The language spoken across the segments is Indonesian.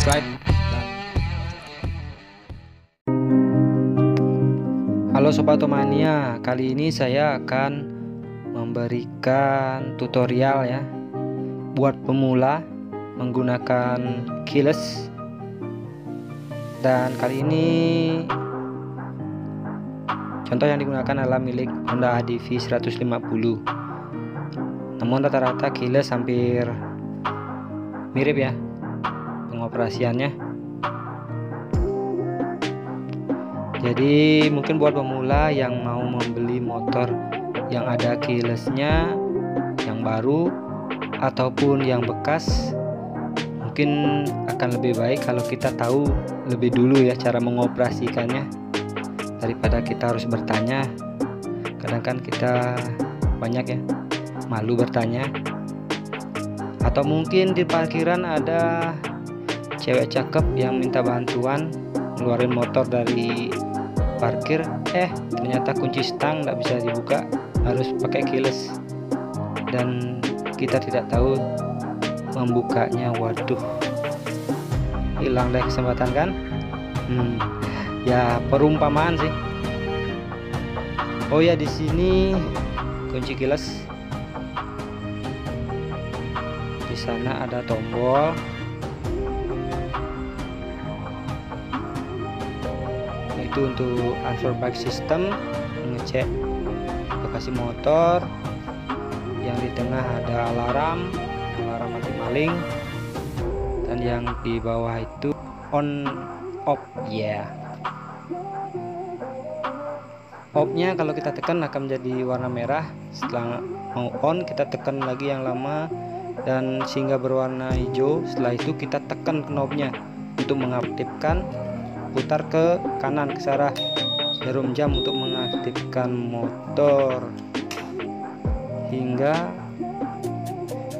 subscribe. Halo Sobat Otomania, kali ini saya akan memberikan tutorial ya buat pemula menggunakan keyless. Dan kali ini contoh yang digunakan adalah milik Honda ADV 150 namun rata-rata keyless hampir mirip ya pengoperasiannya. Jadi mungkin buat pemula yang mau membeli motor yang ada keylessnya yang baru ataupun yang bekas mungkin akan lebih baik kalau kita tahu lebih dulu ya cara mengoperasikannya. Daripada kita harus bertanya. Kadang kan kita banyak ya malu bertanya. Atau mungkin di parkiran ada cewek cakep yang minta bantuan ngeluarin motor dari parkir eh ternyata kunci stang nggak bisa dibuka harus pakai keyless. Dan kita tidak tahu membukanya waduh. Hilang deh kesempatan kan? Hmm ya perumpamaan sih. Oh ya di sini kunci kilas di sana ada tombol itu untuk answer back system mengecek lokasi motor yang di tengah ada alarm alarm anti maling dan yang di bawah itu on off ya yeah. Off-nya kalau kita tekan akan menjadi warna merah setelah mau on kita tekan lagi yang lama dan sehingga berwarna hijau setelah itu kita tekan knobnya untuk mengaktifkan putar ke kanan ke arah jarum jam untuk mengaktifkan motor. Hingga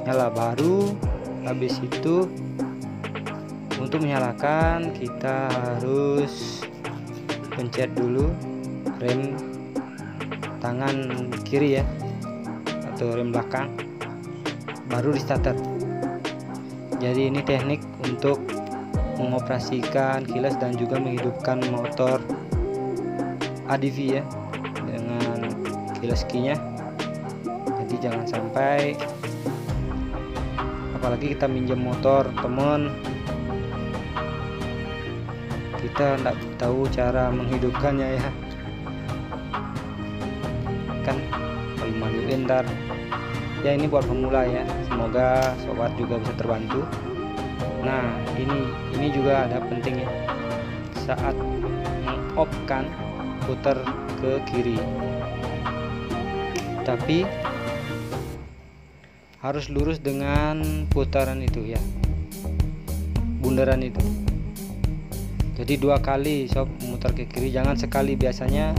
nyala baru. Habis itu untuk menyalakan kita harus pencet dulu rem tangan kiri ya atau rem belakang baru di starter jadi ini teknik untuk mengoperasikan kilas dan juga menghidupkan motor ADV ya dengan kilas kinya. Jadi jangan sampai apalagi kita minjem motor teman kita tidak tahu cara menghidupkannya ya. Kan kalau majuin ntar. Ya ini buat pemula ya. Semoga sobat juga bisa terbantu nah ini ini juga ada pentingnya. Saat mengopkan putar ke kiri. Tapi harus lurus dengan putaran itu ya. Bundaran itu. Jadi dua kali sob memutar ke kiri. Jangan sekali biasanya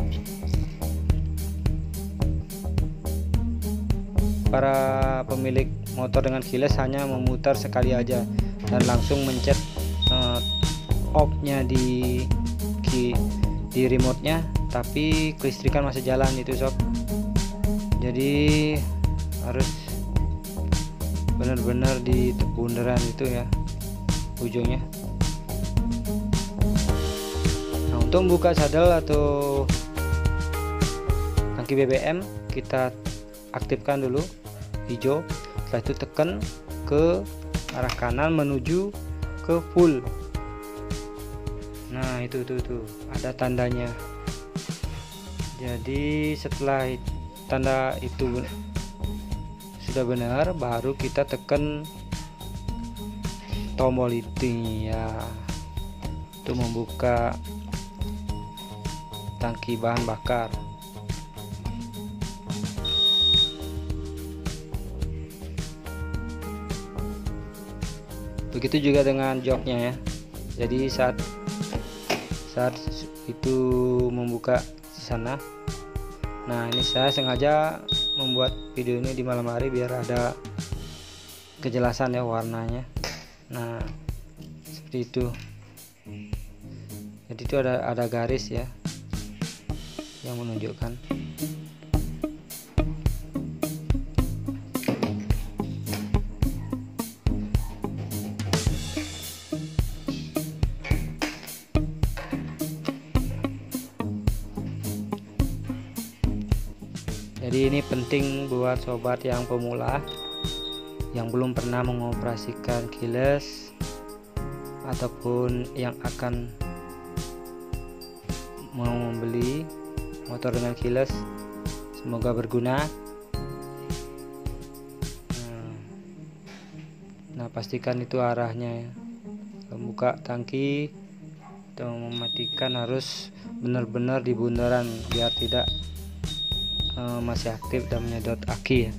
para pemilik motor dengan keyless hanya memutar sekali aja dan langsung mencet uh, off-nya di di, di remote-nya tapi kelistrikan masih jalan itu sob. Jadi harus benar-benar di bundaran itu ya ujungnya. Nah untuk membuka saddle atau tangki BBM kita aktifkan dulu hijau. Setelah itu tekan ke arah kanan menuju ke full. Nah itu tuh tuh ada tandanya. Jadi setelah tanda itu sudah benar baru kita tekan tombol itu ya. Untuk membuka tangki bahan bakar begitu juga dengan joknya ya. Jadi saat saat itu membuka di sana. Nah ini saya sengaja membuat video ini di malam hari biar ada kejelasan ya warnanya. Nah seperti itu. Jadi itu ada ada garis ya yang menunjukkan jadi ini penting buat sobat yang pemula yang belum pernah mengoperasikan keyless ataupun yang akan mau membeli motor dengan keyless semoga berguna. Nah, nah pastikan itu arahnya ya. Membuka tangki atau mematikan harus benar-benar di bundaran biar tidak uh, masih aktif dan menyedot aki ya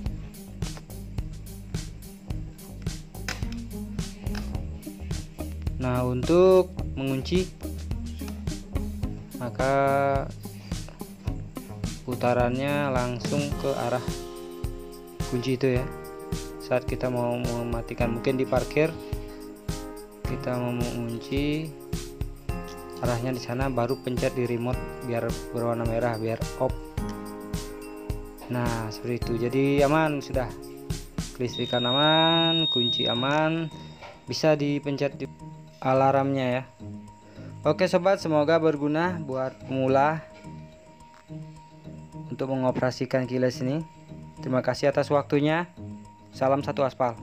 Nah, untuk mengunci maka putarannya langsung ke arah kunci itu ya. Saat kita mau mematikan mungkin di parkir kita mau mengunci arahnya di sana baru pencet di remote biar berwarna merah biar off. Nah, seperti itu. Jadi aman sudah. Kelistrikan aman, kunci aman, bisa dipencet di alarmnya ya. Oke sobat semoga berguna buat pemula untuk mengoperasikan kilas ini. Terima kasih atas waktunya. Salam satu aspal